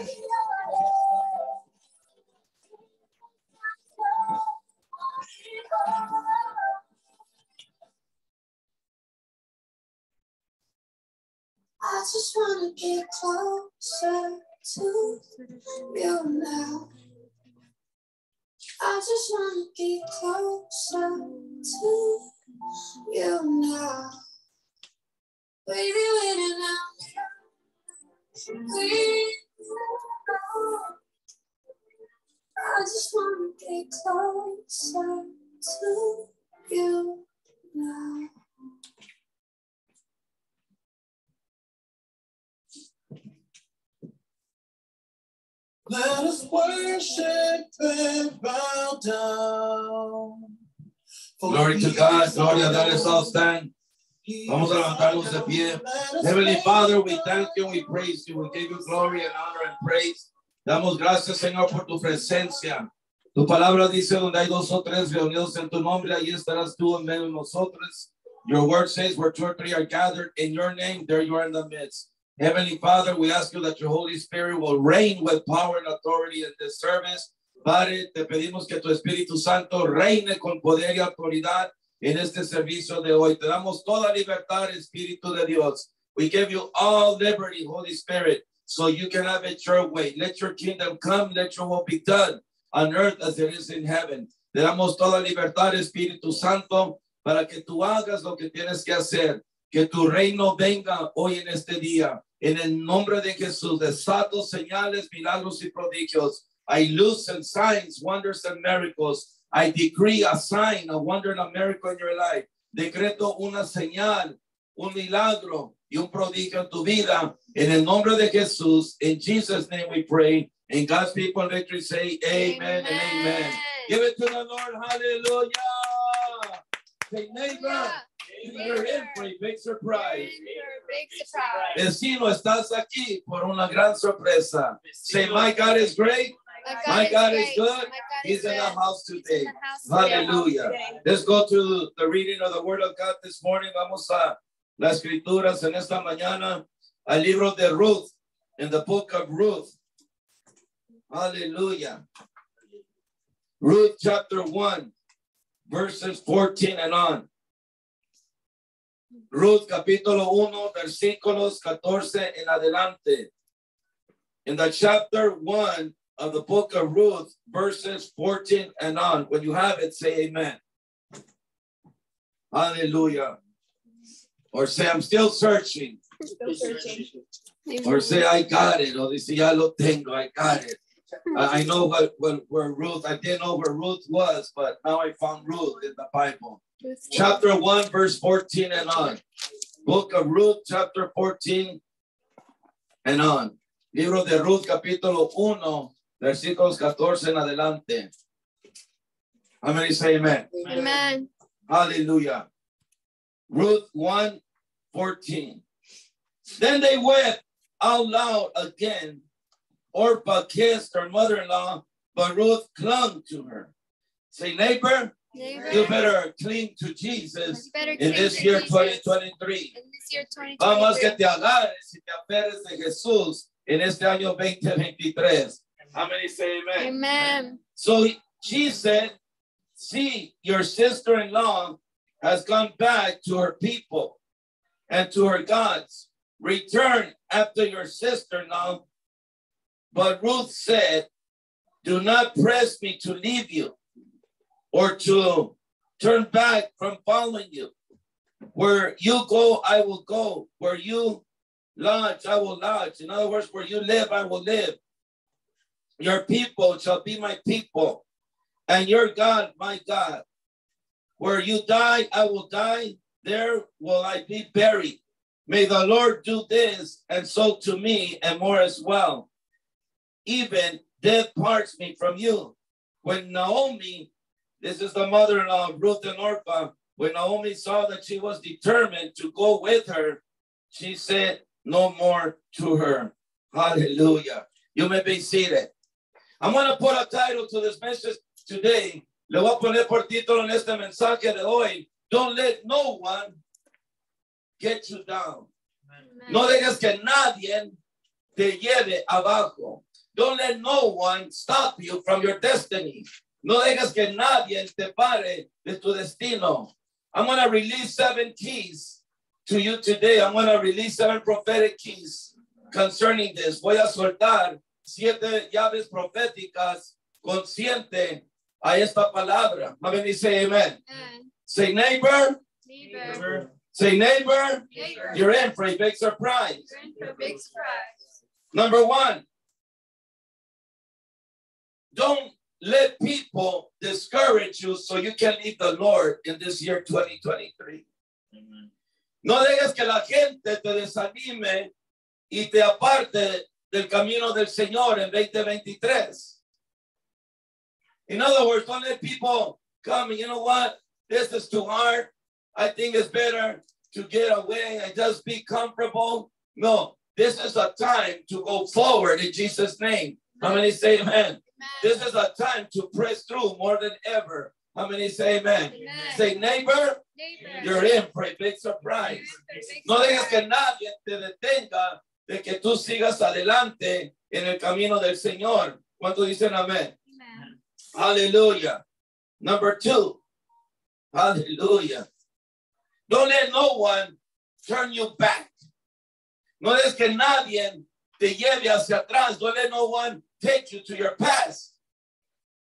I just wanna get closer to you now. I just wanna get closer to you now. Baby, waiting out. We I just wanna get closer to you now. Let us worship and bow down. For Glory to God. Gloria a our All stand. Vamos a levantarnos de pie. Heavenly Father, we thank you, we praise you, we give you glory and honor and praise. Damos gracias, Señor, por tu presencia. Tu palabra dice, donde hay dos o tres reunidos en tu nombre, ahí estarás tú en medio de nosotros. Your word says, where two or three are gathered in your name, there you are in the midst. Heavenly Father, we ask you that your Holy Spirit will reign with power and authority in this service. Padre, te pedimos que tu Espíritu Santo reine con poder y autoridad en este servicio de hoy. Te damos toda libertad, Espíritu de Dios. We give you all liberty, Holy Spirit, so you can have it your way. Let your kingdom come, let your will be done on earth as it is in heaven. Te damos toda libertad, Espíritu Santo, para que tú hagas lo que tienes que hacer. Que tu reino venga hoy en este día. En el nombre de Jesús, desatos, señales, milagros y prodigios. I loosen signs, wonders, and miracles. I decree a sign, a wonder, and a miracle in your life. Decreto una señal, un milagro y un prodigio en tu vida. En el nombre de Jesús, in Jesus' name we pray. And God's people victory say amen, and amen. Give it to the Lord. Hallelujah. Say, neighbor, you're in for a big surprise. Big surprise. Vecino, estás aquí por una gran sorpresa. Say, my God is great. My God is good. He's in the house today. in the house today. Hallelujah. Let's go to the reading of the Word of God this morning. Vamos a las escrituras en esta mañana al libro de Ruth, in the book of Ruth. Hallelujah. Ruth chapter 1, verses 14 and on. Ruth capítulo 1, versículos 14 en adelante. In the chapter 1 of the book of Ruth, verses 14 and on. When you have it, say amen. Hallelujah. Or say, I'm still searching. Still searching. Or say, I got it. Or dice, ya lo tengo, I got it. I I know what, what, where Ruth, I didn't know where Ruth was, but now I found Ruth in the Bible. Chapter 1, verse 14 and on. Book of Ruth, chapter 14 and on. Libro de Ruth, capítulo 1, versículos 14 en adelante. How say amen? Amen. Hallelujah. Ruth 1 14. Then they wept out loud again. Orpah kissed her mother in law, but Ruth clung to her. Say, neighbor, Neighbor, you better cling to Jesus in this year Jesus 2023. In this year Vamos que te agarres y te aferres de Jesús en este año 2023. How many say amen? Amen. So she said, See, your sister in law has gone back to her people and to her gods. Return after your sister in law. But Ruth said, Do not press me to leave you or to turn back from following you. Where you go, I will go. Where you lodge, I will lodge. In other words, where you live, I will live. Your people shall be my people, and your God, my God. Where you die, I will die. There will I be buried. May the Lord do this and so to me and more as well. Even death parts me from you. When Naomi, this is the mother in law of Ruth and Orpah, when Naomi saw that she was determined to go with her, she said no more to her. Hallelujah. You may be seated. I'm going to put a title to this message today. Le voy a poner por título en este mensaje de hoy. Don't let no one get you down. No dejes que nadie te lleve abajo. don't let no one stop you from your destiny. No dejes que nadie te pare de tu destino. I'm going to release seven keys to you today. I'm going to release seven prophetic keys concerning this. Voy a soltar siete llaves proféticas consciente a esta palabra. Say amen. Amen. Say neighbor. Neighbor. Say neighbor. Neighbor. You're in for a big surprise. You're in for a big surprise. Number one, don't let people discourage you so you can leave the Lord in this year 2023. No dejes que la gente te desanime y te aparte del camino del Señor en 2023. In other words, don't let people come you know what? This is too hard. I think it's better to get away and just be comfortable. No, this is a time to go forward in Jesus' name. How many say amen? Amen. This is a time to press through more than ever. How many say amen? Amen. Say, neighbor, Neighbor. you're in for a big surprise. in for a big No dejes que nadie te detenga de que tú sigas adelante en el camino del Señor. ¿Cuántos dicen amén? Amen. Hallelujah. Number two. Hallelujah. Don't let no one turn you back. No dejes que nadie te lleve hacia atrás. Don't let no one take you to your past.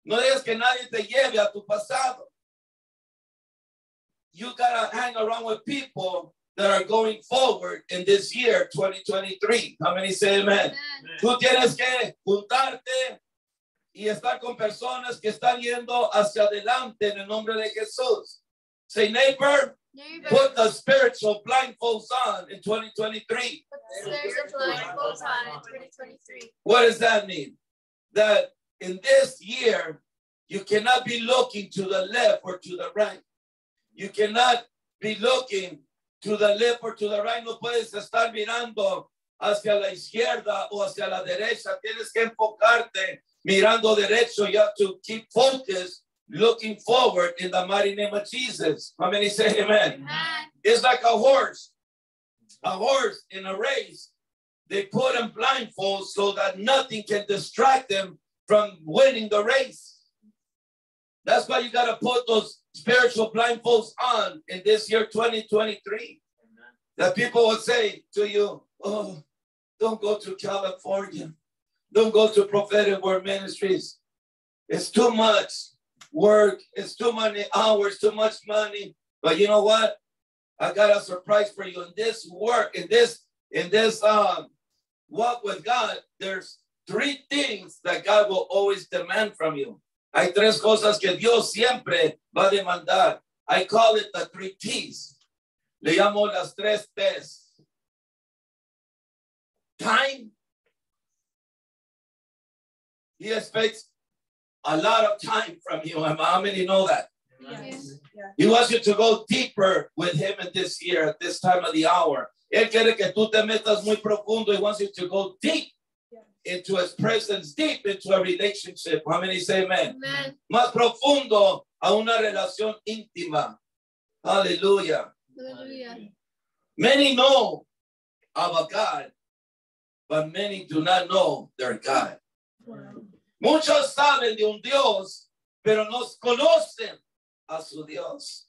No dejes que nadie te lleve a tu pasado. You gotta hang around with people that are going forward in this year 2023. How many say amen? Amen. Tú tienes que juntarte y estar con personas que están yendo hacia adelante en el nombre de Jesús. Say, neighbor, Neighbor. put the spiritual blindfolds on in 2023. Put the of blindfolds on in 2023. What does that mean? That in this year, you cannot be looking to the left or to the right. You cannot be looking to the left or to the right. No puedes estar mirando hacia la izquierda o hacia la derecha. Tienes que enfocarte mirando derecho. You have to keep focused, looking forward in the mighty name of Jesus. How many say amen? Amen. It's like a horse. A horse in a race. They put him blindfold so that nothing can distract them from winning the race. That's why you got to put those spiritual blindfolds on in this year 2023. That people will say to you, Oh, don't go to California. Don't go to prophetic word ministries. It's too much work. It's too many hours, too much money. But you know what? I got a surprise for you. In this work, in this, in this um walk with God, there's three things that God will always demand from you. Hay tres cosas que Dios siempre va a demandar. I call it the three T's. Le llamo las tres T's. Time. He expects a lot of time from you. How many know that? Yes. He wants you to go deeper with him in this year, at this time of the hour. Él quiere que tú te metas muy profundo. He wants you to go deep into his presence, deep into a relationship. How many say amen? Amen. Más profundo a una relación íntima. Hallelujah. Hallelujah. Many know of a God, but many do not know their God. Muchos saben de un Dios, pero no conocen a su Dios.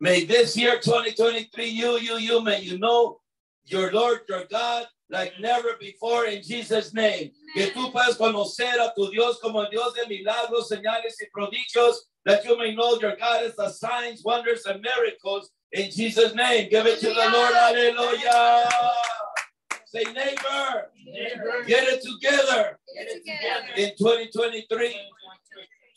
May this year 2023, you, you, you, may you know your Lord, your God, like never before in Jesus' name. Que tú puedas conocer a tu Dios como el Dios de milagros, señales y prodigios, that you may know your God is the signs, wonders, and miracles in Jesus' name. Give it to the Lord. Hallelujah. Say, neighbor, Neighbor. get it together Get it together. in 2023.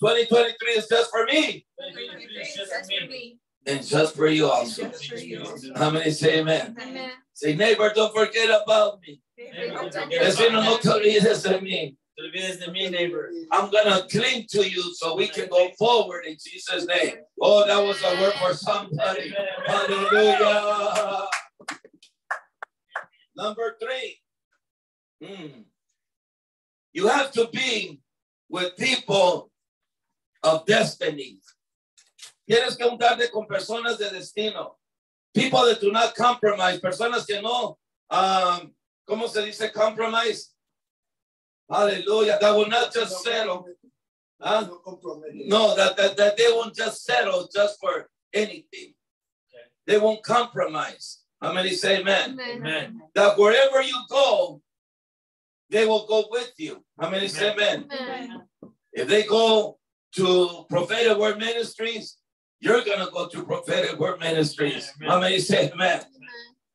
2023 is just for me That's for me. And just for you also. For you. How many say amen? Amen. Say, neighbor, don't forget about me. Vecino, no te olvides de mí. Te olvides de mí, neighbor. I'm gonna cling to you so we can go forward in Jesus' name. Oh, that was a word for somebody. Hallelujah. Number three, hmm. you have to be with people of destiny. Tienes que juntarte con personas de destino. People that do not compromise, personas que no, um, ¿cómo se dice compromise? Hallelujah. That will not just settle. Huh? No that, that, that they won't just settle just for anything. They won't compromise. How many say amen? Amen. That wherever you go, they will go with you. How many say amen? Amen. If they go to prophetic word ministries, you're gonna go to prophetic word ministries. Amen. How many say amen?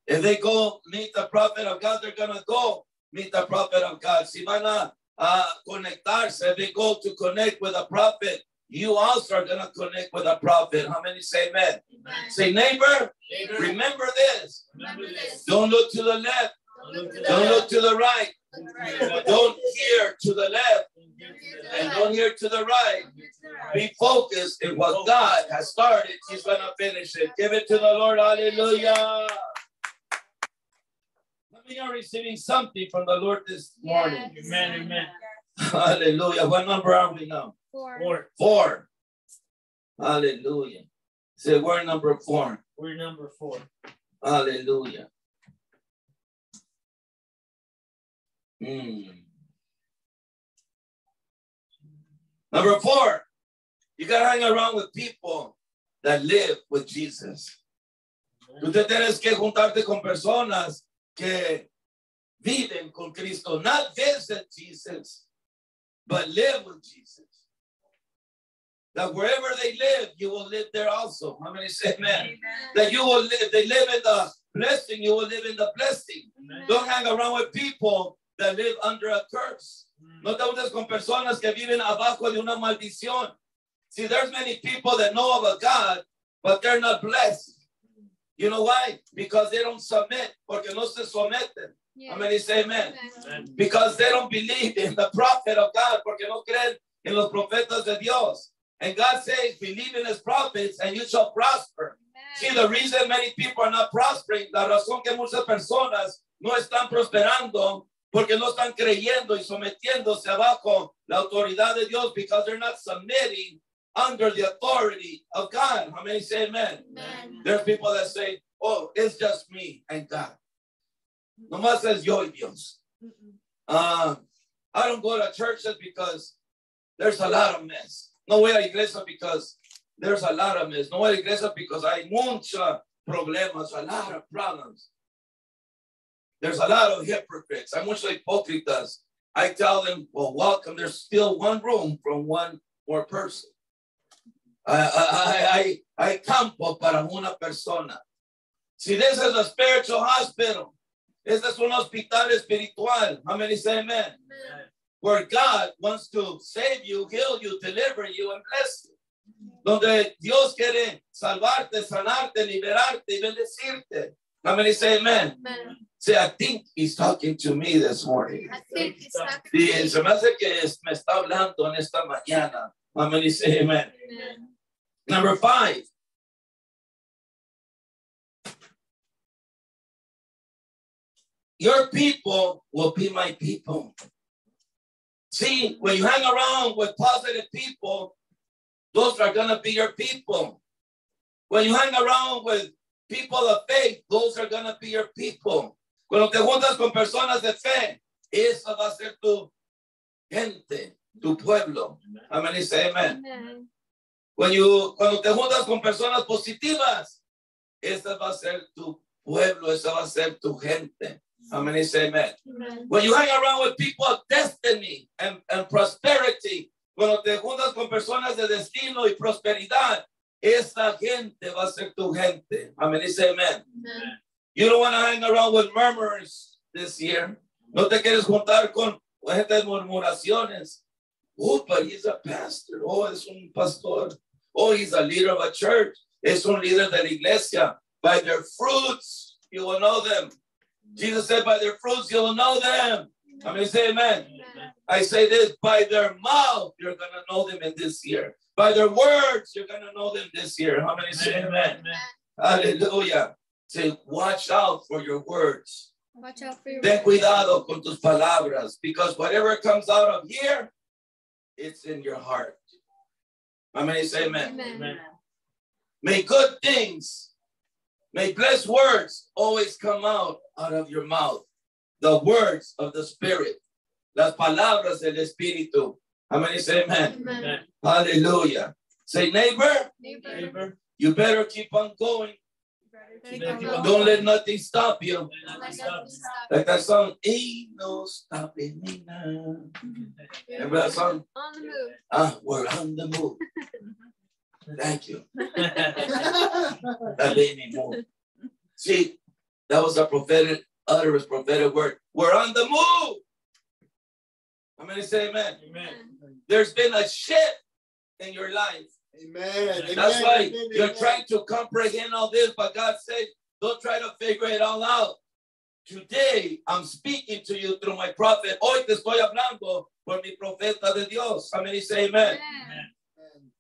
If they go meet the prophet of God, they're gonna go meet the prophet of God. Si van a, a conectarse, if they go to connect with a prophet, you also are gonna connect with a prophet. How many say amen? Amen. Say neighbor, Neighbor, remember this. remember this. Don't look to the left. Don't look to the Don't left. look to the right. Look to the right. Don't hear to the left and don't hear to the right. Be focused in what God has started. He's going to finish it. Give it to the Lord. Hallelujah. How many are receiving something from the Lord this morning? Yes. Amen, amen. Hallelujah. What number are we now? Four. Four. Four. Hallelujah. Say, we're number four. We're number four. Hallelujah. Mm. Number four, you gotta hang around with people that live with Jesus. Tú te tienes que juntarte con personas que viven con Cristo, not visit Jesus, but live with Jesus. That wherever they live, you will live there also. How many say amen? That you will live, they live in the blessing, you will live in the blessing. Amen. Don't hang around with people that live under a curse. Mm. No te juntes con personas que viven abajo de una maldición. See, there's many people that know of a God, but they're not blessed. You know why? Because they don't submit, porque no se someten. How many say amen? Amen. Because they don't believe in the prophet of God, porque no creen en los profetas de Dios. And God says, believe in his prophets and you shall prosper. See, the reason many people are not prospering, la razón que muchas personas no están prosperando, porque no están creyendo y sometiéndose abajo la autoridad de Dios, because they're not submitting under the authority of God. How many say amen? Amen. There's people that say, oh, it's just me and God. Nomás es yo y Dios. Uh, I don't go to churches because there's a lot of mess. No voy a iglesia because there's a lot of mess. No voy a iglesia because hay muchos problemas, a lot of problems. There's a lot of hypocrites. Hay muchos hipócritas. I tell them, well, welcome. There's still one room from one more person. I campo para una persona. See, this is a spiritual hospital. Este es un hospital espiritual. How many say amen? Where God wants to save you, heal you, deliver you, and bless you. Donde Dios quiere salvarte, sanarte, liberarte y bendecirte. How many say amen? Amen. Say, I think he's talking to me this morning. I think it's not Sí, se me hace que me está hablando en esta mañana. How many say amen? Amen. Number five. Your people will be my people. See, when you hang around with positive people, those are going to be your people. When you hang around with people of faith, those are going to be your people. Cuando te juntas con personas de fe, esa va a ser tu gente, tu pueblo. Amén. Say amen. When you, cuando te juntas con personas positivas, esa va a ser tu pueblo, esa va a ser tu gente. Amén. y say amen. Amen. When you hang around with people of destiny and, and prosperity, cuando te juntas con personas de destino y prosperidad, esa gente va a ser tu gente. Amén. y say amen. Amen. You don't want to hang around with murmurers this year. No te quieres juntar con gente de murmuraciones. Oh, but he's a pastor. Oh, es un pastor. Oh, he's a leader of a church. Es un líder de la iglesia. By their fruits, you will know them. Jesus said, by their fruits, you will know them. I mean, say amen. Amen. I say this, by their mouth, you're going to know them in this year. By their words, you're going to know them this year. How many say amen? Hallelujah. Say, watch out for your words. Watch out for your Ten cuidado con tus palabras, because whatever comes out of here, it's in your heart. How many say amen? Amen. May good things, may blessed words always come out out of your mouth. The words of the Spirit. las palabras del Espíritu. Amén. Say amen. Amen. Hallelujah. Say, neighbor, Neighbor, Neighbor, you better keep on going. Keep on going. Don't let nothing stop you. Don't let nothing stop Like that song, ain't no stopping me now. Remember that song? On the move. Ah, we're on the move. Thank you. That made me move. See, that was a prophetic utterance, prophetic word. We're on the move. How many say amen? Amen. There's been a shift in your life. Amen. That's why Amen. you're Amen. trying to comprehend all this, but God said, don't try to figure it all out. Today, I'm speaking to you through my prophet. Hoy te estoy hablando por mi profeta de Dios. How many say amen? Amen.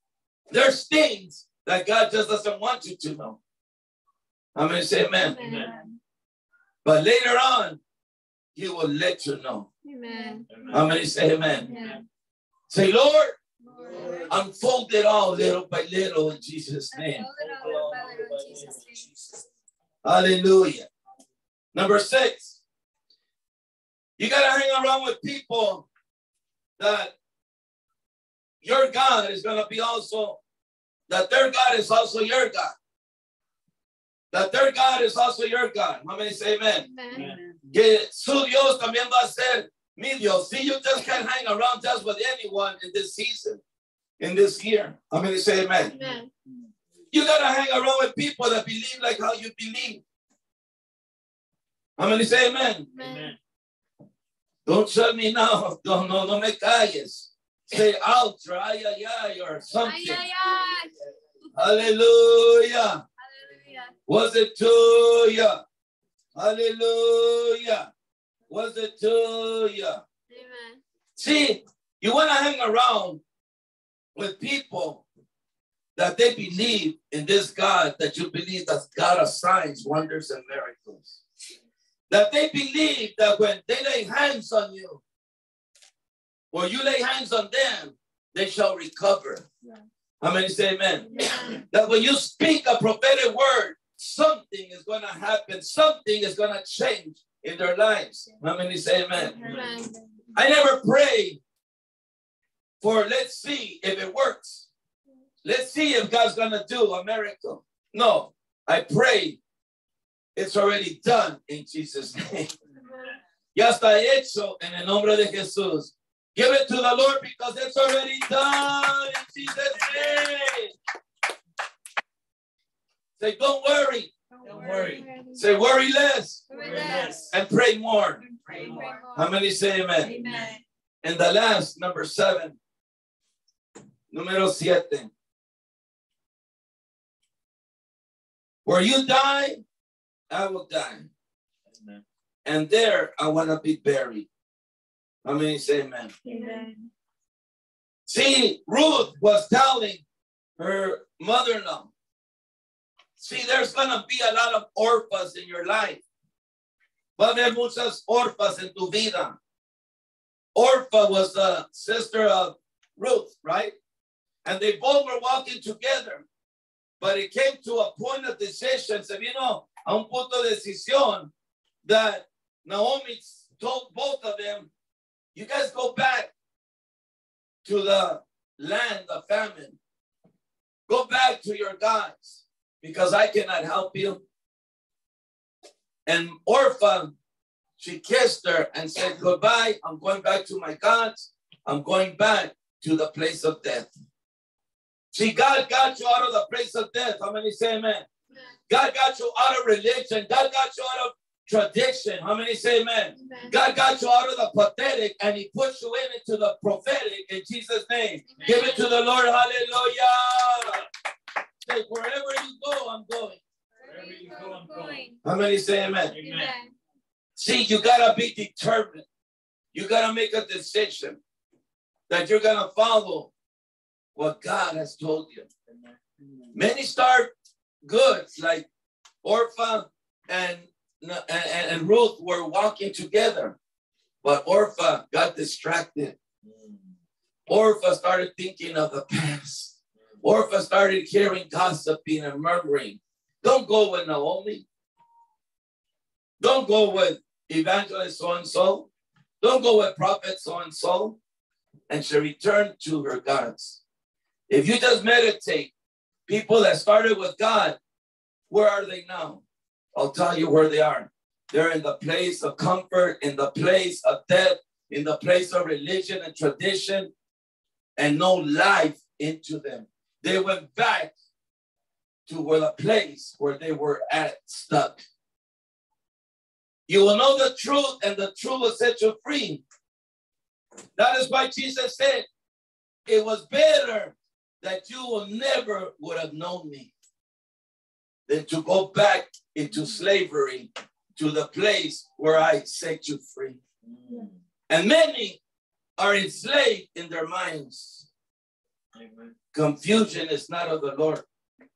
There's things that God just doesn't want you to know. How many say amen? Amen. But later on, He will let you know. Amen. How many say amen? Amen. Say, Lord, Lord, unfold it all little by little in Jesus' name. Unfold it all little by little in Jesus' Hallelujah. Number six, you got to hang around with people that your God is going to be also, that their God is also your God. That their God is also your God. How many say amen? name. Amen. Que su Dios también va a ser mi Dios. See, you just can't hang around just with anyone in this season, in this year. How many say amen? Amen. You gotta hang around with people that believe like how you believe. How many say amen? Amen. Don't shut me now. Don't no, no me calles. Say ultra, ay, ay, ay, or Ay, something. ay, ay. Hallelujah. Hallelujah. Was it to you? Hallelujah. Was it to you? Amen. See, you want to hang around with people that they believe in this God, that you believe that God of signs, wonders, and miracles. That they believe that when they lay hands on you, or you lay hands on them, they shall recover. Yeah. How many say amen? Amen. That when you speak a prophetic word, something is going to happen, something is going to change in their lives. How many say amen? Amen. I never pray for let's see if it works. Let's see if God's gonna do a miracle. No, I pray it's already done in Jesus' name. Ya está hecho en el nombre de Jesús. Give it to the Lord because it's already done in Jesus' name. Say, don't worry. Don't worry. Say, worry less Worry less. and pray more. Pray more. How many say amen? Amen. And the last, number seven. Número siete. Where you die, I will die. Amen. And there I want to be buried. How many say amen? Amen. See, Ruth was telling her mother in law, see, there's going to be a lot of orphans in your life. Va a haber muchas orphas en tu vida. Orpha was the sister of Ruth, right? And they both were walking together. But it came to a point of decision, se vino a un punto de decisión that Naomi told both of them, you guys go back to the land of famine. Go back to your gods because I cannot help you. And Orpha, she kissed her and said, Goodbye. I'm going back to my gods. I'm going back to the place of death. See, God got you out of the place of death. How many say amen? God got you out of religion. God got you out of tradition. How many say amen? Amen. God got you out of the pathetic and he puts you in into the prophetic in Jesus' name. Give it to the Lord. Hallelujah. Say, wherever you go, I'm going. Wherever you go, I'm going. How many say amen? Amen. See, you gotta be determined. You gotta make a decision that you're gonna follow what God has told you. Many start good, like Orpha and, and, and Ruth were walking together, but Orpha got distracted. Orpha started thinking of the past. Orpha started hearing gossiping and murmuring. Don't go with Naomi. Don't go with evangelist so and so. Don't go with prophet so and so and she returned to her gods. If you just meditate, people that started with God, where are they now? I'll tell you where they are. They're in the place of comfort, in the place of death, in the place of religion and tradition, and no life into them. They went back to where the place where they were at stuck. You will know the truth, and the truth will set you free. That is why Jesus said, It was better that you will never would have known me than to go back into slavery to the place where I set you free. And many are enslaved in their minds. Amen. Confusion is not of the Lord.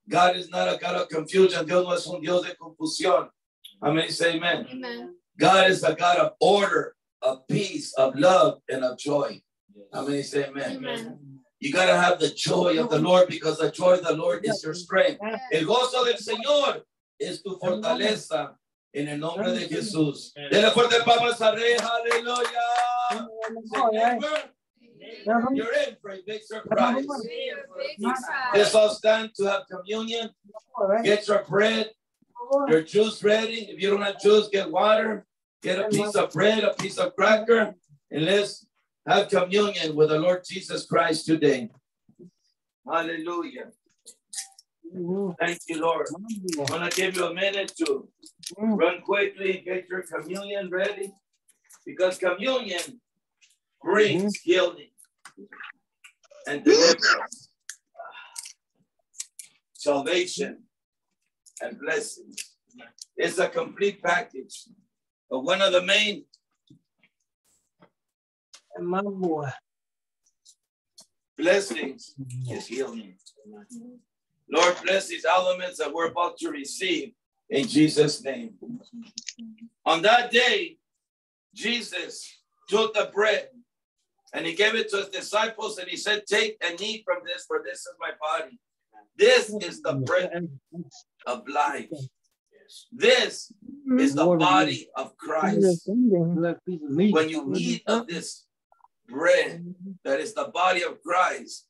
God is not a God of confusion. Dios no es un Dios de confusión. Amen. Say amen. amen. God is a God of order, of peace, of love, and of joy. Amen. Say amen. amen. You got to have the joy of the Lord because the joy of the Lord is your strength. El gozo del Señor es tu fortaleza. En el nombre de Jesús. Denle fuerte palmas a Rey. Aleluya. You're in for a big surprise. Let's all stand to have communion. Get your bread, your juice ready. If you don't have juice, get water. Get a piece of bread, a piece of cracker, and let's have communion with the Lord Jesus Christ today. Hallelujah. Thank you, Lord. I'm going to give you a minute to mm. run quickly, get your communion ready, because communion brings mm-hmm. healing and deliverance, salvation, and blessings. It's a complete package. But one of the main blessings is healing. Lord, bless these elements that we're about to receive in Jesus' name. On that day, Jesus took the bread and he gave it to his disciples and he said, Take and eat from this, for this is my body. This is the bread of life. This is the body of Christ. When you eat of this bread, mm-hmm. that is the body of Christ,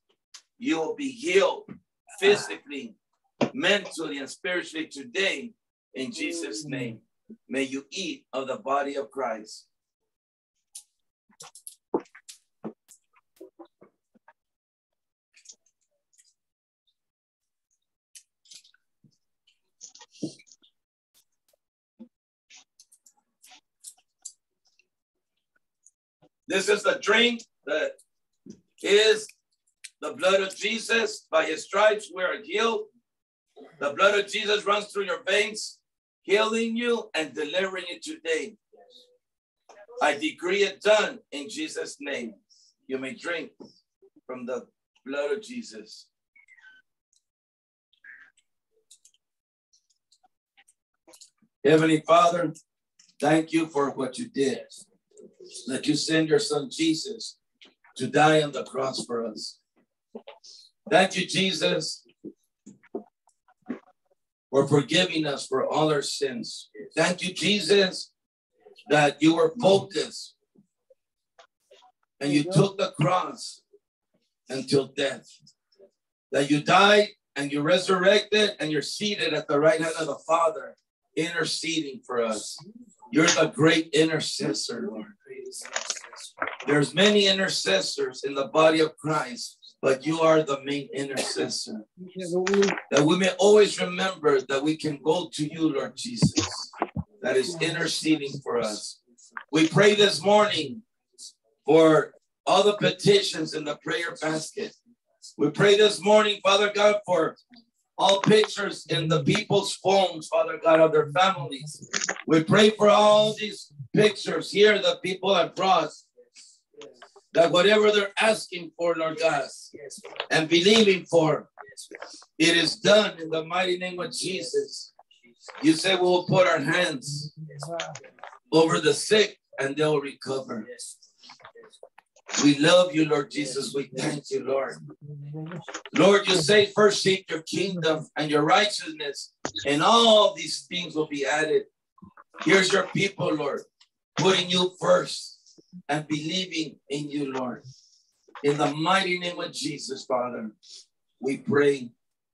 you will be healed physically, mentally, and spiritually today in Jesus' mm-hmm. name. May you eat of the body of Christ. This is the drink that is the blood of Jesus. By his stripes, we are healed. The blood of Jesus runs through your veins, healing you and delivering you today. I decree it done in Jesus' name. You may drink from the blood of Jesus. Heavenly Father, thank you for what you did that you send your son Jesus to die on the cross for us. Thank you, Jesus, for forgiving us for all our sins. Thank you, Jesus, that you were focused and you took the cross until death. That you died and you resurrected and you're seated at the right hand of the Father, interceding for us. You're the great intercessor, Lord. There's many intercessors in the body of Christ, but you are the main intercessor. That we may always remember that we can go to you, Lord Jesus, that is interceding for us. We pray this morning for all the petitions in the prayer basket. We pray this morning, Father God, for all pictures in the people's phones, Father God, of their families. We pray for all these pictures here that people have brought, that whatever they're asking for, Lord God, and believing for, it is done in the mighty name of Jesus. You say we will put our hands over the sick and they'll recover. We love you, Lord Jesus. We thank you, Lord. Lord, you say first seek your kingdom and your righteousness, and all these things will be added. Here's your people, Lord, putting you first. and believing in you, Lord. In the mighty name of Jesus, Father, we pray.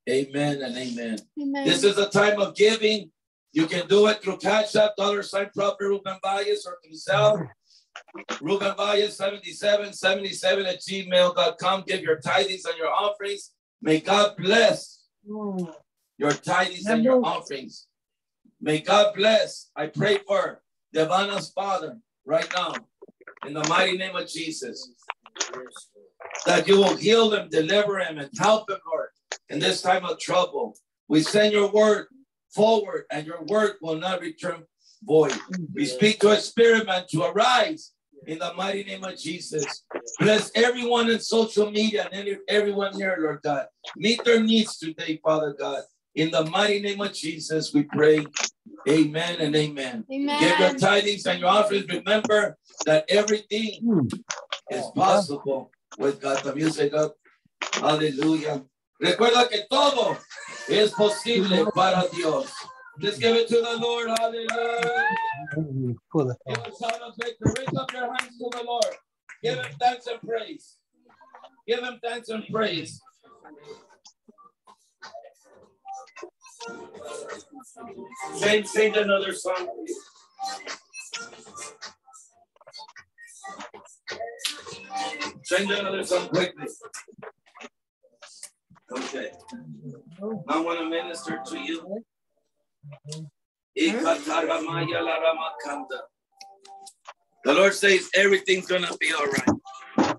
Amen and amen. Amen. This is a time of giving. You can do it through Cash App, dollar sign Prophet Ruben Valles, or through Zelle. Ruben Valles 7777 at gmail.com. Give your tithes and your offerings. May God bless your tithes and your offerings. May God bless. I pray for Devana's father right now in the mighty name of Jesus that you will heal him, deliver him, and help him, Lord, in this time of trouble. We send your word forward, and your word will not return void. We speak to a spirit man to arise in the mighty name of Jesus. Bless everyone in social media and everyone here, Lord God. Meet their needs today, Father God. In the mighty name of Jesus, we pray. Amen and amen. Give your Amen. tidings and your offerings. Remember that everything is possible with God. The music up. Aleluya. Recuerda que todo es posible para Dios. Just give it to the Lord. Hallelujah. Give a shout of victory. Raise up your hands to the Lord. Give him thanks and praise. Give him thanks and praise. Sing, sing another song. please. Sing another song quickly. Okay. I want to minister to you. Ikataramaya laramakanda. The Lord says everything's gonna be all right.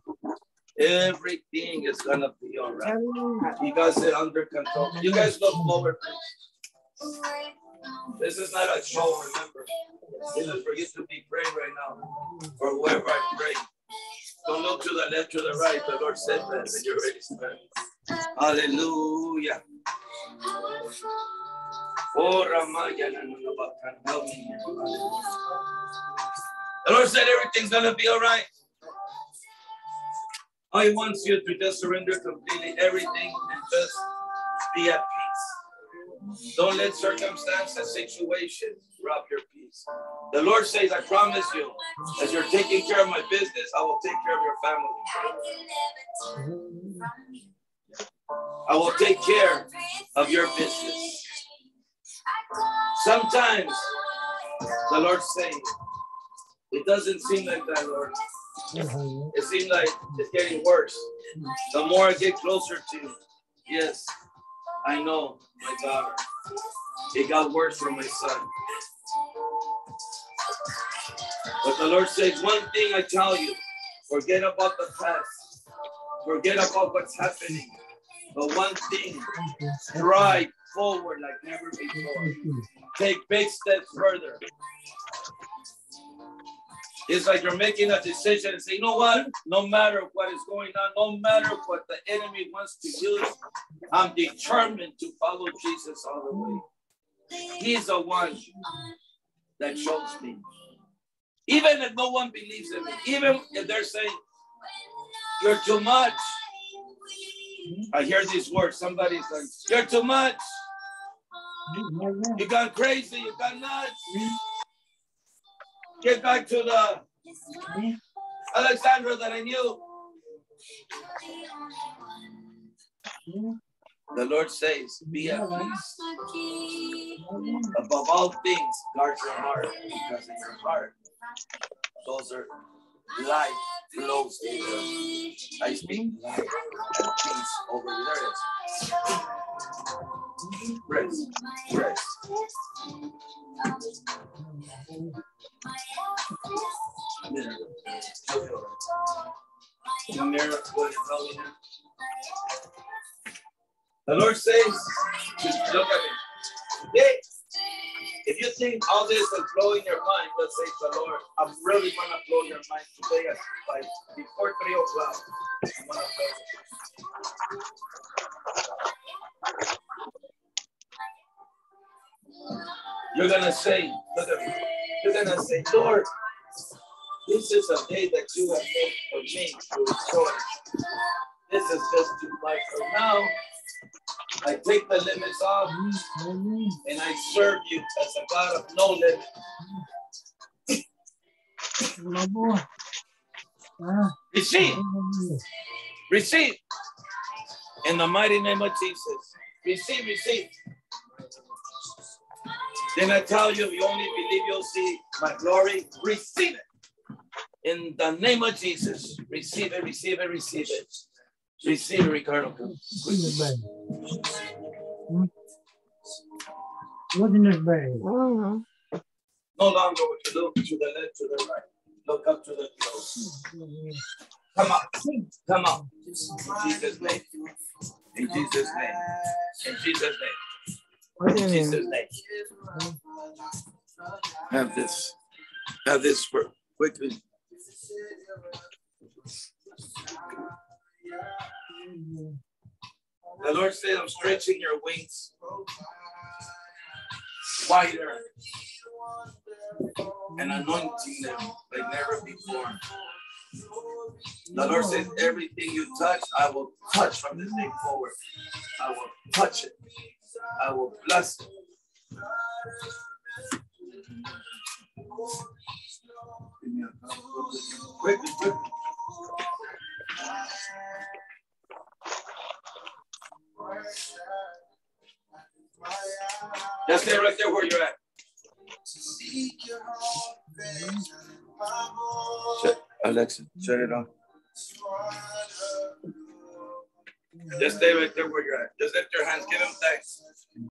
Everything is gonna be all right. You guys are under control. You guys look forward. This is not a show, remember. This is for you to be praying right now. For whoever I pray. Don't look to the left, to the right. The Lord said that and you're ready to pray. Hallelujah. The Lord said everything's gonna be all right. I want you to just surrender completely everything and just be at peace. Don't let circumstances, situations rob your peace. The Lord says, I promise you, as you're taking care of my business, I will take care of your family. I will take care of your business. Sometimes the Lord's saying, it doesn't seem like that, Lord. It seems like it's getting worse. The more I get closer to you, yes, I know my daughter. It got worse for my son. But the Lord says, one thing I tell you, forget about the past. Forget about what's happening. But one thing, stride forward like never before. Take big steps further. It's like you're making a decision and say, you know what? No matter what is going on, no matter what the enemy wants to use, I'm determined to follow Jesus all the way. He's the one that shows me. Even if no one believes in me, even if they're saying, you're too much. I hear these words. Somebody's like, you're too much. You got crazy. You got nuts. Get back to the Alexandra that I knew. The Lord says, be at peace. Above all things, guard your heart, because in your heart, those are life flows in. I speak life and peace over areas. Rest, rest. The Lord says, look at me. Today, if you think all this is blowing your mind, let's say the Lord, I'm really gonna blow your mind today at like before three o'clock. I'm gonna blow it. You're gonna say. You're gonna say, Lord, this is a day that you have made for me to rejoice. This is just too much. for now I take the limits off and I serve you as a God of no limit. Receive. Receive. In the mighty name of Jesus. Receive, receive. Then I tell you, if you only believe you'll see my glory. Receive it. In the name of Jesus. Receive it, receive it, receive it. Receive it, Ricardo. What's in his bag? What's in his bag? Mhm. No longer would you look to the left, to the right. Look up to the close. Come on. Come on. In Jesus' name. In Jesus' name. In Jesus' name. Jesus' name. Have this. Have this for quickly. The Lord said, I'm stretching your wings wider and anointing them like never before. The Lord says, everything you touch, I will touch from this day forward. I will touch it. I will bless quickly. Just stay right there where you're at. Alexa, shut it off. Just stay right there where you're at. Just lift your hands. Give him thanks.